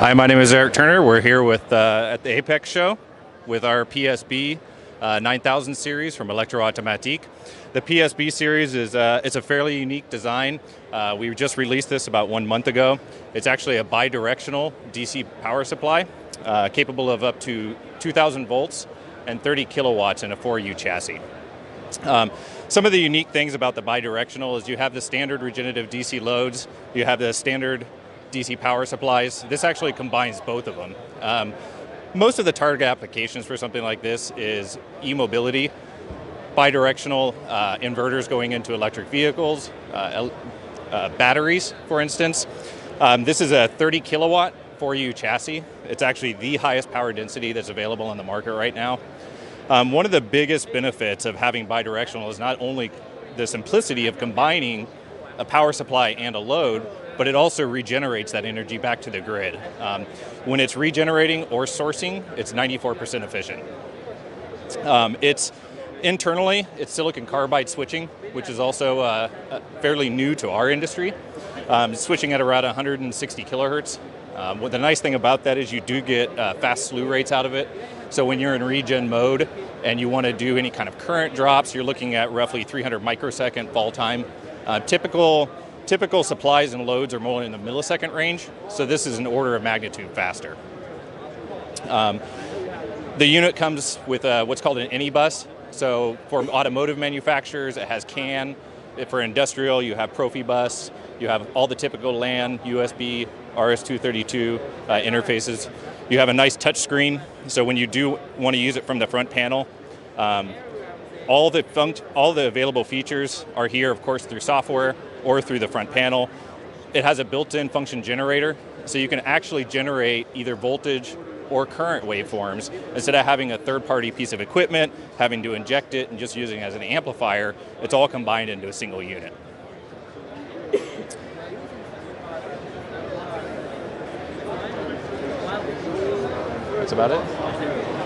Hi, my name is Eric Turner. We're here with uh, at the APEC show with our PSB uh, 9000 series from Elektro-Automatik. The PSB series is uh, it's a fairly unique design. Uh, we just released this about one month ago. It's actually a bi-directional DC power supply, uh, capable of up to 2,000 volts and 30 kilowatts in a 4U chassis. Um, some of the unique things about the bidirectional is you have the standard regenerative DC loads, you have the standard DC power supplies. This actually combines both of them. Um, most of the target applications for something like this is e-mobility, bidirectional uh, inverters going into electric vehicles, uh, uh, batteries, for instance. Um, this is a 30 kilowatt 4U chassis. It's actually the highest power density that's available on the market right now. Um, one of the biggest benefits of having bidirectional is not only the simplicity of combining a power supply and a load, but it also regenerates that energy back to the grid. Um, when it's regenerating or sourcing, it's 94% efficient. Um, it's internally, it's silicon carbide switching, which is also uh, uh fairly new to our industry. Um, switching at around 160 kilohertz. Um, well, the nice thing about that is you do get uh, fast slew rates out of it. So when you're in regen mode and you want to do any kind of current drops, you're looking at roughly 300 microsecond fall time. Uh, typical typical supplies and loads are more in the millisecond range, so this is an order of magnitude faster. Um, the unit comes with a, what's called an Anybus. So for automotive manufacturers, it has CAN. For industrial, you have Profibus. You have all the typical LAN, USB, RS-232 uh, interfaces. You have a nice touch screen, so when you do want to use it from the front panel, um, all the funct- all the available features are here, of course, through software or through the front panel. It has a built-in function generator, so you can actually generate either voltage or current waveforms instead of having a third-party piece of equipment, having to inject it and just using it as an amplifier. It's all combined into a single unit. That's about it.